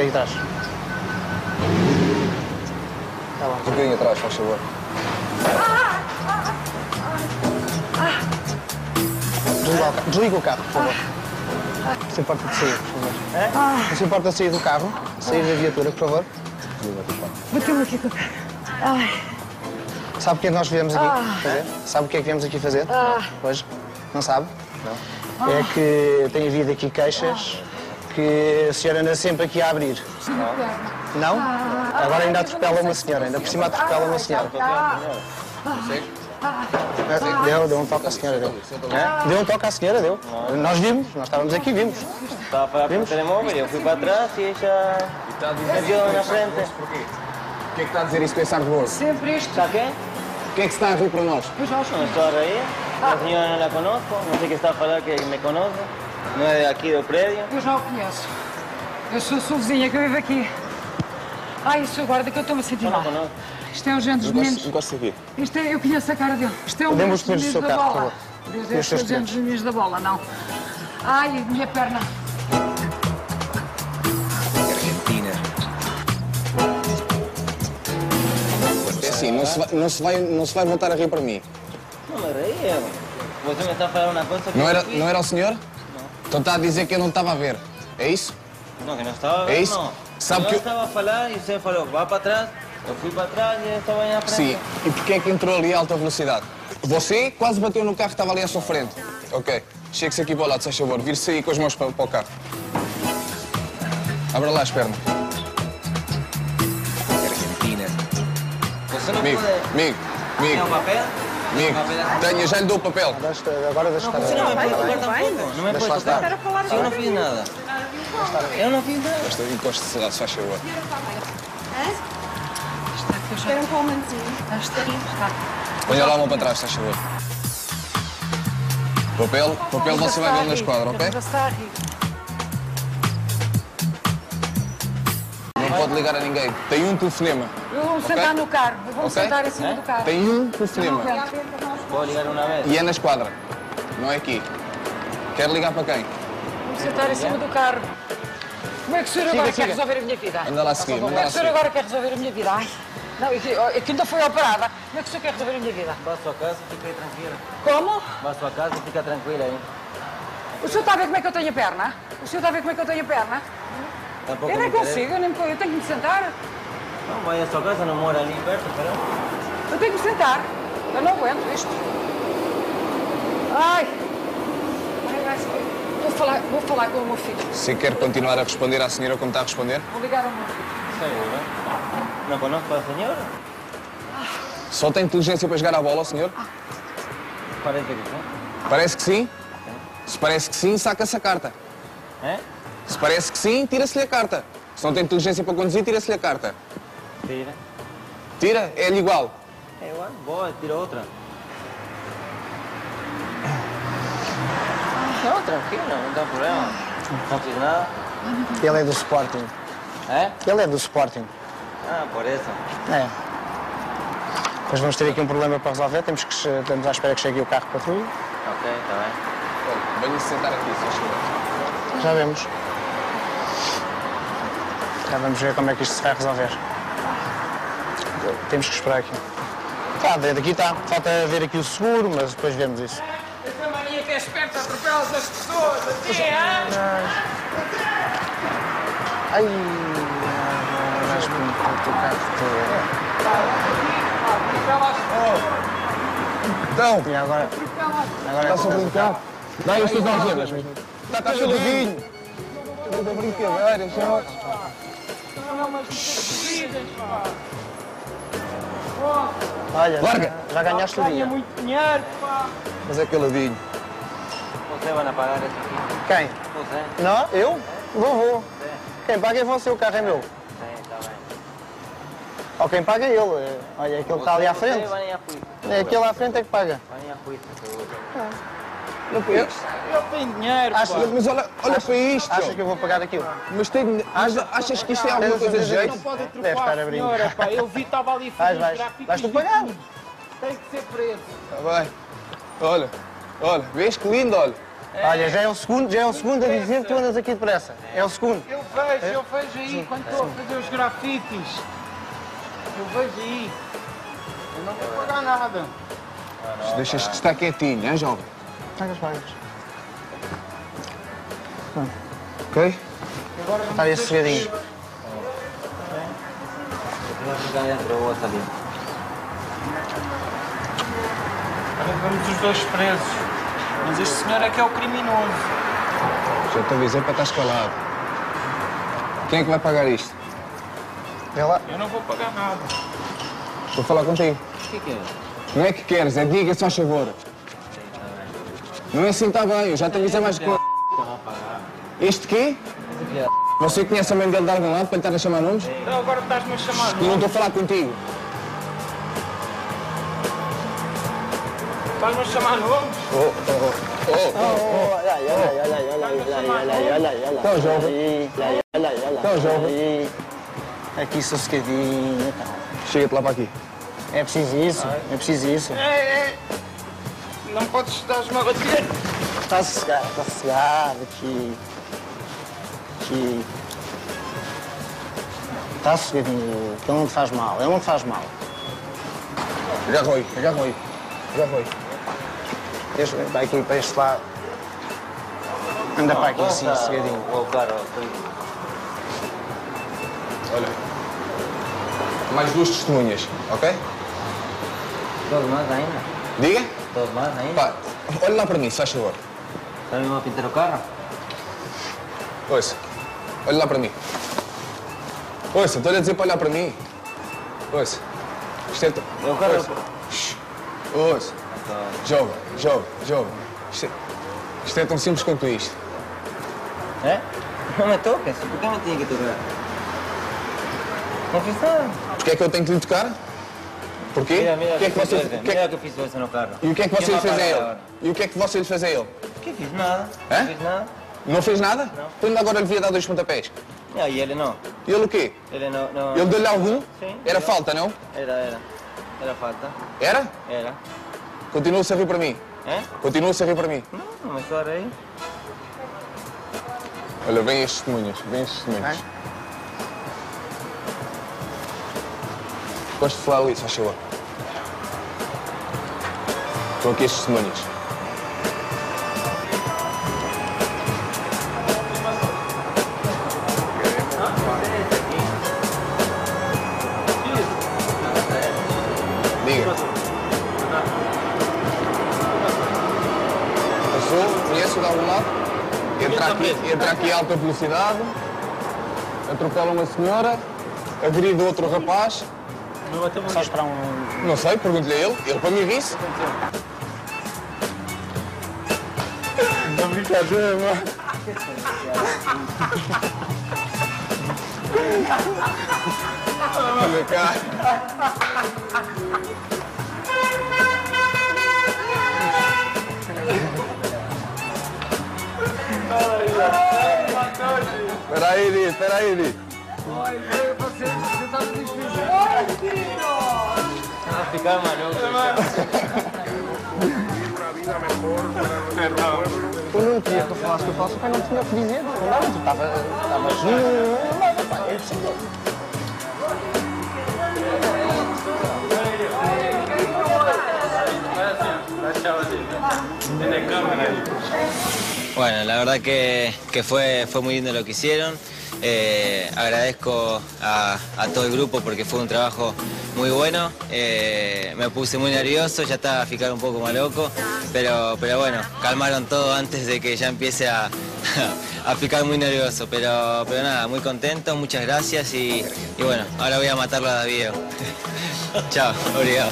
aqui atrás. Tá bom. Um bocadinho atrás, faz favor. Desliga o, ca- desliga o carro, por favor. Não se importa de sair, por favor. Não se importa de sair do carro, sair da viatura, por favor. Bateu-me aqui com o carro. Ai, Sabe o que é que nós viemos aqui fazer? Sabe o que é que viemos aqui fazer? Hoje? Não sabe? Não. É que tem havido aqui queixas que a senhora anda sempre aqui a abrir. Não? Agora ainda atropela uma senhora, ainda por cima atropela uma senhora. Deu, deu um toque à senhora, deu. Deu um toque à senhora, deu. Nós vimos, nós estávamos aqui, vimos. Estaba a falar telemóvel, eu fui para atrás e ella me dio na frente. O que é que está a dizer isso com esse ar de boa? sempre isto. ¿Está qué? O que é que se está a rir para nós? No estoy a reír. La señora no la conozco, no sé qué está a falar que me conoce. No es de aquí del predio. Eu já o conheço. Eu sou sua vizinha que eu vivo aqui. Ai, isso agora que eu estou-me a sentir No la mal. conozco. Isto é o género dos meninos. Encosta aqui. Isto é, eu conheço a cara dele. Isto é o dos o meninos da carro, bola. Desde E estes seus géneros dos meninos da bola, não. Ai, minha perna. É assim, não se, vai, não, se vai, não se vai voltar a rir para mim. No me reía. Você me está a falar una cosa que Não era, não era o senhor? Então está a dizer que eu não estava a ver. É isso? No, que no estaba a É ver, isso? no. Sabe yo que eu- estaba a falar y usted falou, va para atrás. Eu fui para trás e ele estava aí na frente. Sim. E porquê é que entrou ali a alta velocidade? Você quase bateu no carro que estava ali à sua frente. Ok. Chegue-se aqui para o lado, se faz favor. Vire-se aí com as mãos para, para o carro. Abra lá as pernas. Você não Amigo, pode... amigo, Tem um amigo, papel? Amigo. Tenha, já lhe dou o papel. Deixa- Agora deixa estar. Não. Não me Deixa pode lá tocar. Se eu não fiz nada. Eu não fiz nada. Basta encoste-se lá, se faz favor. Espera um momentinho. Ponha lá a mão para trás, se faz favor. Papel, papel você vai ver na esquadra, ok? Pode ligar a ninguém. Tem um telefonema. Eu vou me sentar no carro. Eu vou me Ok. sentar em cima do carro. Tem um telefonema. Puedo ligar una vez. E é na esquadra. Não é aqui. Quer ligar para quem? Vou me sentar em cima do carro. Como é que o senhor agora quer resolver a minha vida? Anda lá a seguir, Como é que o senhor agora quer resolver a minha vida? Ai, não, aqui, ó, aqui ainda foi operada. Como é que o senhor quer resolver a minha vida? Va a su casa y fica aí tranquila. Como? Va a su casa y fica tranquila aí. O senhor está a ver como é que eu tenho a perna? O senhor está a ver como é que eu tenho a perna? Tampoco Eu nem consigo, eu, nem, eu tenho que me sentar. No, vaya a su casa, no mora ali perto, pero... Eu tenho que me sentar. Eu não aguento isto. Ai. Ai, vai. Vou falar, vou falar com o meu filho. Se quer continuar a responder à senhora como está a responder, Vou ligar ao meu filho. Seguro. No conozco a la señora. só tem inteligência para jogar a bola, senhor? Parece que sí. Parece que sim. Se parece que sim, saca-se a carta. ¿Eh? Se parece que sim, tira-se-lhe a carta. Se não tem inteligência para conduzir, tira-se-lhe a carta. Tira. Tira, é-lhe igual. É igual, boa, tiro outra. Não, tranquilo, não tem problema. Não fiz nada. Ele é do Sporting. É? Ele é do Sporting. Ah, por isso. É. Depois vamos ter aqui um problema para resolver. Temos que, estamos à espera que chegue o carro de patrulha. Ok, está bem. Venha-se sentar aqui, se favor. Já vemos. Já vamos ver como é que isto se vai resolver. Temos que esperar aqui. Tá, daqui está. Falta ver aqui o seguro, mas depois vemos isso. Essa mania que é esperta atropela as pessoas. Hã? Ai, o carro todo. Então, E agora? Agora está-se a brincar. Dá as tuas algemas. Está caladinho. Tudo a brincadeira, senhor. Olha, Larga. já ganhaste o dia. muito dinheiro, pá. Mas é caladinho. Você vai pagar isso aqui? Quem? Você? Não? Eu? Vou, vou. Quem paga é você, o carro é meu. Sim, está bem. Ou quem paga é ele. É- Olha, aquele que está ali à frente. É aquele à frente é que paga. Vai a seguro. Eu? Eu tenho dinheiro, Acha, Mas olha, olha para isto. acha que eu vou pagar aquilo? Mas, tem, mas achas que isto é alguma coisa de jeito? Deve estar a brincar. pá. Eu vi, estava ali Vais, vais. Vais tu pagar. Tem que ser preso. Está bem. Olha, olha, vês que lindo, olha. Olha, já é o segundo, já é o segundo a dizer que tu andas aqui depressa. É o segundo. Eu vejo, eu vejo aí, quando estou a fazer os grafites. Eu vejo aí. Eu não vou pagar nada. Deixa este estar quietinho, é, jovem? Pagas, pagas. Ok? Está vas a salir. Agora vamos os dois presos. Mas este senhor é que é o criminoso. Já te avisei para estar calado. Quem é que vai pagar isto? Vê lá. Eu não vou pagar nada. Vou falar contigo. O que que é? Não é que queres, é diga só favor. Não é assim, está bem, eu já te avisei mais coisa. Este quê? Você conhece a mãe dele de algum lado para lhe estar a chamar nomes? Então agora estás-me a chamar. Eu não estou a falar contigo. Estás-me a chamar nomes? Então, jovem. Então, jovem. Aqui sou secadinho. Então. Chega-te lá para aqui. É preciso isso, é preciso isso. É, é. Não podes dar-me a bater. Está sossegado, está sossegado aqui. Aqui. Está sossegadinho, que ele não te faz mal, ele não te faz mal. Já foi, já foi. Já foi. Deixa, vai aqui para este lado. Anda para aqui assim, sossegadinho. Vou, estoy... Olha. Mais duas testemunhas, ok? Dos más ainda. Diga? Dos más ainda. Pá, olha lá para mim, se faz favor. Também vou pintar o carro? Ouça, olha lá para mim. Ouça, estou-lhe a dizer para olhar para mim. Ouça. Isto é... Eu quero... Ouça. Ouça. Jovem, jovem, jovem. Isto é... Isto é tão simples quanto isto. ¿Eh? No me toques. ¿Por qué me tiene que tocar? Nada. Porquê é que eu tenho que lhe tocar? Porquê? Mira, mira o que é que fiz você... hoje. o que é- que fiz hoje no carro. E o que é que você Quem lhe vai fez a ele? agora? E o que é que você lhe fez a ele? Que fiz nada. Hã? Não fiz nada. Não fez nada? Não. Então ainda agora lhe devia dar dois pontapés. Ah, e ele não. E ele o quê? Ele não... não Ele deu-lhe algum? Sim. Era falta, não? Era, era. Era falta. Era? Era. Continua-se a rir para mim. ¿Eh? Continua-se a rir para mim. No me chore aí. Olha, vem estes testemunhas, vem estes testemunhas. Gosto de falar ali, se faz favor. Estão aqui estes testemunhas. Diga. Passou, conhece-o de algum lado? Entra aqui, entra aqui a alta velocidade, atropela uma senhora, agride outro rapaz. Só esperar um. Não sei, pergunto-lhe a ele. Ele para mim disse. Não brincadeira, mano. Olha cá. Espera aí, Di, espera aí, Di. A ficar maluco. Tu não queria que eu que eu o pai não tinha o que dizer. Não dava, tu. Bueno, la verdad que, que fue, fue muy lindo lo que hicieron. Eh, agradezco a, todo el grupo porque fue un trabajo muy bueno. Eh, me puse muy nervioso, ya estaba a ficar un poco más pero, pero bueno, calmaron todo antes de que ya empiece a, a picar muy nervioso. Pero, pero nada, muy contento, muchas gracias y, y bueno, ahora voy a matarlo a David. Chao, obrigado.